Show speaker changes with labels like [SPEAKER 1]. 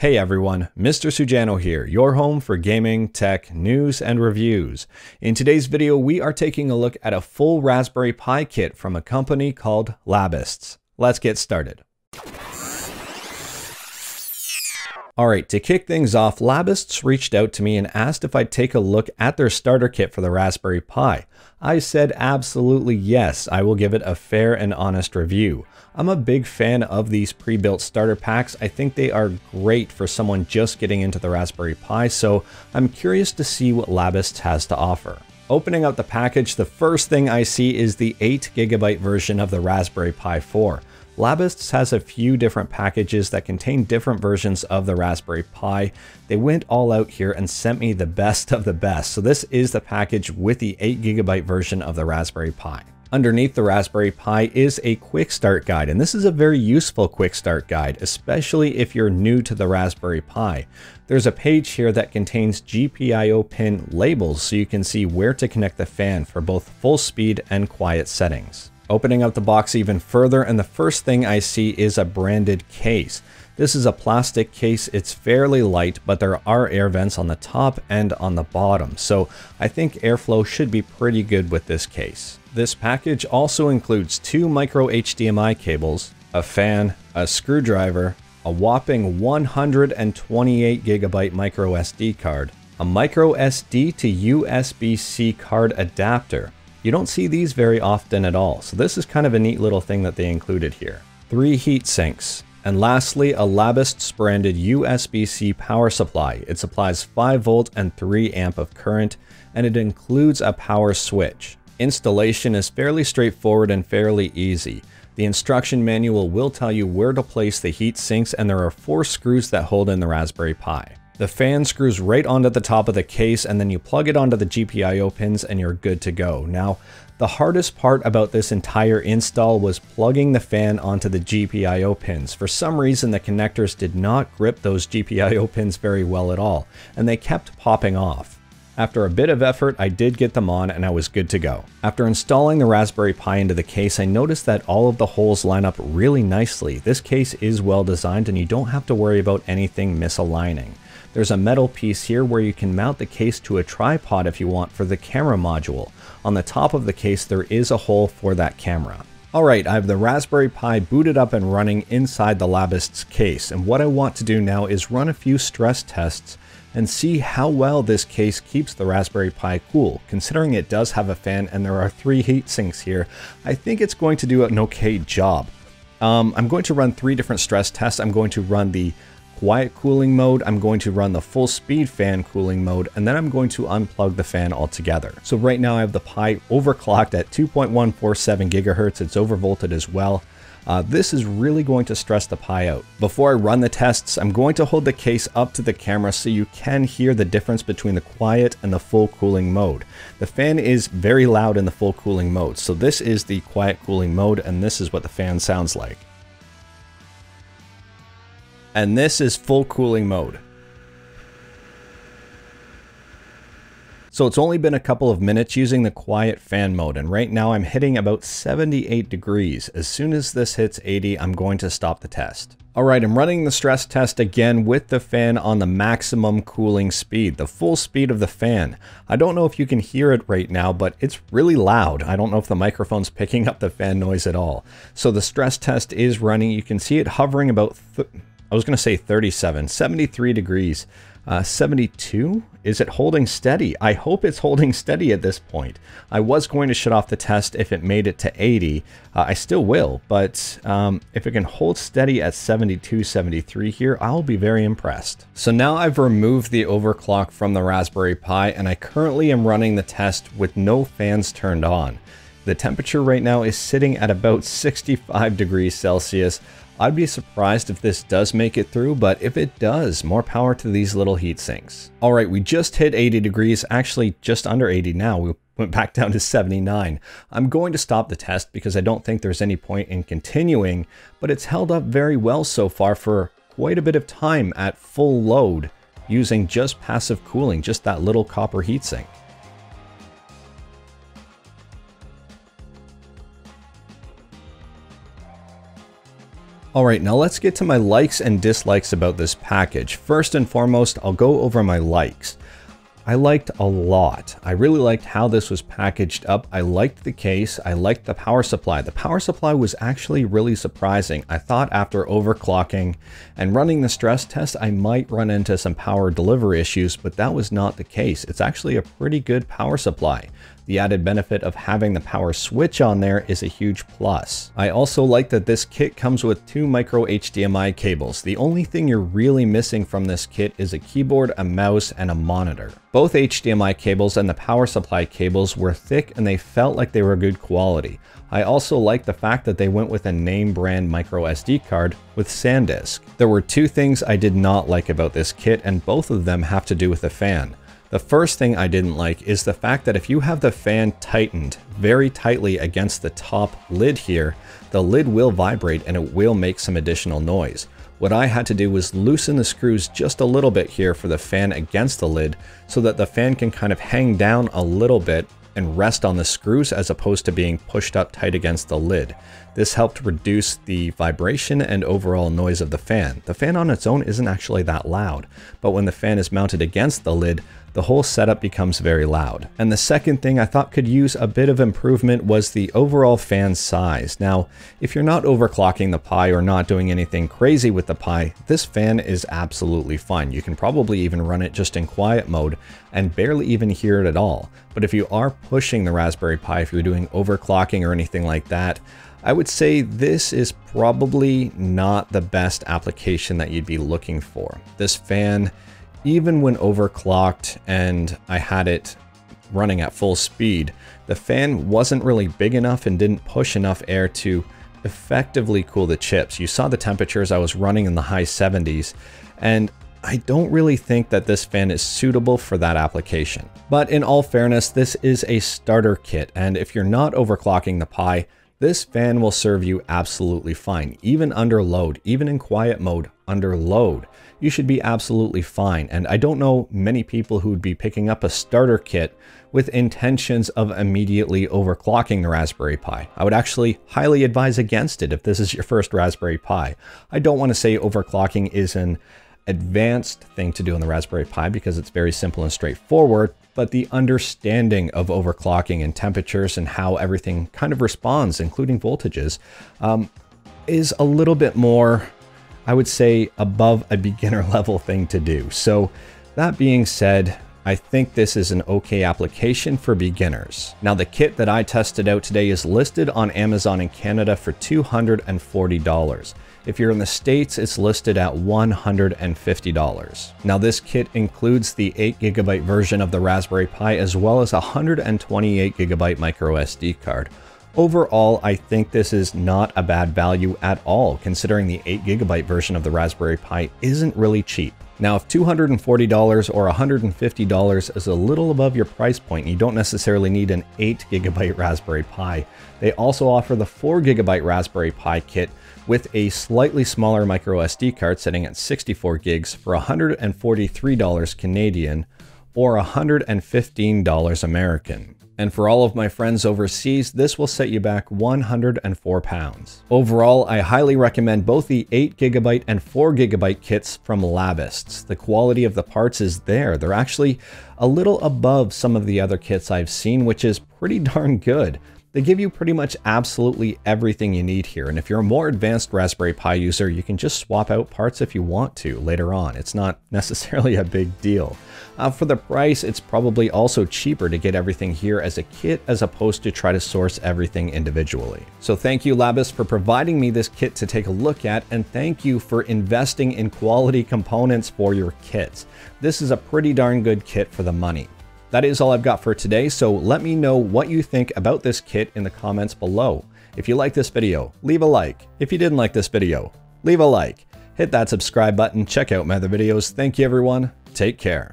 [SPEAKER 1] Hey everyone, Mr. Sujano here, your home for gaming, tech, news, and reviews. In today's video, we are taking a look at a full Raspberry Pi kit from a company called Labists. Let's get started. Alright, to kick things off, Labists reached out to me and asked if I'd take a look at their starter kit for the Raspberry Pi. I said absolutely yes, I will give it a fair and honest review. I'm a big fan of these pre-built starter packs. I think they are great for someone just getting into the Raspberry Pi, so I'm curious to see what Labists has to offer. Opening up the package, the first thing I see is the 8GB version of the Raspberry Pi 4. Labists has a few different packages that contain different versions of the Raspberry Pi. They went all out here and sent me the best of the best. So this is the package with the 8GB version of the Raspberry Pi. Underneath the Raspberry Pi is a quick start guide, and this is a very useful quick start guide, especially if you're new to the Raspberry Pi. There's a page here that contains GPIO pin labels so you can see where to connect the fan for both full speed and quiet settings. Opening up the box even further, and the first thing I see is a branded case. This is a plastic case, it's fairly light, but there are air vents on the top and on the bottom, so I think airflow should be pretty good with this case. This package also includes two micro HDMI cables, a fan, a screwdriver, a whopping 128 gigabyte micro SD card, a micro SD to USB-C card adapter. You don't see these very often at all, so this is kind of a neat little thing that they included here. Three heat sinks, and lastly, a Labists branded USB-C power supply. It supplies 5 volt and 3 amp of current, and it includes a power switch. Installation is fairly straightforward and fairly easy. The instruction manual will tell you where to place the heat sinks and there are four screws that hold in the Raspberry Pi. The fan screws right onto the top of the case and then you plug it onto the GPIO pins and you're good to go. Now, the hardest part about this entire install was plugging the fan onto the GPIO pins. For some reason, the connectors did not grip those GPIO pins very well at all, and they kept popping off. After a bit of effort, I did get them on and I was good to go. After installing the Raspberry Pi into the case, I noticed that all of the holes line up really nicely. This case is well designed and you don't have to worry about anything misaligning. There's a metal piece here where you can mount the case to a tripod if you want for the camera module. On the top of the case, there is a hole for that camera. Alright, I have the Raspberry Pi booted up and running inside the Labists case, and what I want to do now is run a few stress tests and see how well this case keeps the Raspberry Pi cool. Considering it does have a fan and there are three heat sinks here, I think it's going to do an okay job. Um, I'm going to run three different stress tests. I'm going to run the quiet cooling mode, I'm going to run the full speed fan cooling mode, and then I'm going to unplug the fan altogether. So right now I have the Pi overclocked at 2.147 gigahertz. It's overvolted as well. Uh, this is really going to stress the Pi out. Before I run the tests, I'm going to hold the case up to the camera so you can hear the difference between the quiet and the full cooling mode. The fan is very loud in the full cooling mode, so this is the quiet cooling mode and this is what the fan sounds like and this is full cooling mode. So it's only been a couple of minutes using the quiet fan mode and right now I'm hitting about 78 degrees. As soon as this hits 80, I'm going to stop the test. Alright, I'm running the stress test again with the fan on the maximum cooling speed, the full speed of the fan. I don't know if you can hear it right now, but it's really loud. I don't know if the microphone's picking up the fan noise at all. So the stress test is running. You can see it hovering about I was going to say 37, 73 degrees. Uh, 72? Is it holding steady? I hope it's holding steady at this point. I was going to shut off the test if it made it to 80. Uh, I still will, but um, if it can hold steady at 72, 73 here, I'll be very impressed. So now I've removed the overclock from the Raspberry Pi, and I currently am running the test with no fans turned on. The temperature right now is sitting at about 65 degrees Celsius. I'd be surprised if this does make it through, but if it does, more power to these little heat sinks. All right, we just hit 80 degrees, actually just under 80 now. We went back down to 79. I'm going to stop the test because I don't think there's any point in continuing, but it's held up very well so far for quite a bit of time at full load using just passive cooling, just that little copper heatsink. Alright, now let's get to my likes and dislikes about this package. First and foremost, I'll go over my likes. I liked a lot. I really liked how this was packaged up. I liked the case. I liked the power supply. The power supply was actually really surprising. I thought after overclocking and running the stress test, I might run into some power delivery issues, but that was not the case. It's actually a pretty good power supply. The added benefit of having the power switch on there is a huge plus. I also like that this kit comes with two micro HDMI cables. The only thing you're really missing from this kit is a keyboard, a mouse, and a monitor. Both HDMI cables and the power supply cables were thick and they felt like they were good quality. I also like the fact that they went with a name brand micro SD card with SanDisk. There were two things I did not like about this kit and both of them have to do with the fan. The first thing I didn't like is the fact that if you have the fan tightened very tightly against the top lid here, the lid will vibrate and it will make some additional noise. What I had to do was loosen the screws just a little bit here for the fan against the lid so that the fan can kind of hang down a little bit and rest on the screws as opposed to being pushed up tight against the lid. This helped reduce the vibration and overall noise of the fan. The fan on its own isn't actually that loud, but when the fan is mounted against the lid, the whole setup becomes very loud. And the second thing I thought could use a bit of improvement was the overall fan size. Now, if you're not overclocking the Pi or not doing anything crazy with the Pi, this fan is absolutely fine. You can probably even run it just in quiet mode and barely even hear it at all. But if you are pushing the Raspberry Pi, if you're doing overclocking or anything like that, I would say this is probably not the best application that you'd be looking for. This fan even when overclocked and I had it running at full speed, the fan wasn't really big enough and didn't push enough air to effectively cool the chips. You saw the temperatures I was running in the high 70s, and I don't really think that this fan is suitable for that application. But in all fairness, this is a starter kit, and if you're not overclocking the Pi, this fan will serve you absolutely fine, even under load, even in quiet mode under load you should be absolutely fine. And I don't know many people who would be picking up a starter kit with intentions of immediately overclocking the Raspberry Pi. I would actually highly advise against it if this is your first Raspberry Pi. I don't want to say overclocking is an advanced thing to do on the Raspberry Pi because it's very simple and straightforward, but the understanding of overclocking and temperatures and how everything kind of responds, including voltages, um, is a little bit more I would say above a beginner level thing to do. So that being said, I think this is an okay application for beginners. Now the kit that I tested out today is listed on Amazon in Canada for $240. If you're in the States, it's listed at $150. Now this kit includes the 8GB version of the Raspberry Pi as well as a 128GB micro SD card. Overall, I think this is not a bad value at all, considering the 8GB version of the Raspberry Pi isn't really cheap. Now, if $240 or $150 is a little above your price point, you don't necessarily need an 8GB Raspberry Pi. They also offer the 4GB Raspberry Pi kit with a slightly smaller micro SD card sitting at 64 gigs for $143 Canadian or $115 American. And for all of my friends overseas, this will set you back 104 pounds. Overall, I highly recommend both the 8GB and 4GB kits from Labists. The quality of the parts is there. They're actually a little above some of the other kits I've seen, which is pretty darn good. They give you pretty much absolutely everything you need here, and if you're a more advanced Raspberry Pi user, you can just swap out parts if you want to later on. It's not necessarily a big deal. Uh, for the price, it's probably also cheaper to get everything here as a kit as opposed to try to source everything individually. So thank you Labists for providing me this kit to take a look at, and thank you for investing in quality components for your kits. This is a pretty darn good kit for the money. That is all I've got for today, so let me know what you think about this kit in the comments below. If you like this video, leave a like. If you didn't like this video, leave a like. Hit that subscribe button, check out my other videos. Thank you everyone, take care.